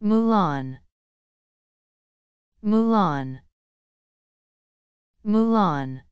Mulan. Mulan. Mulan.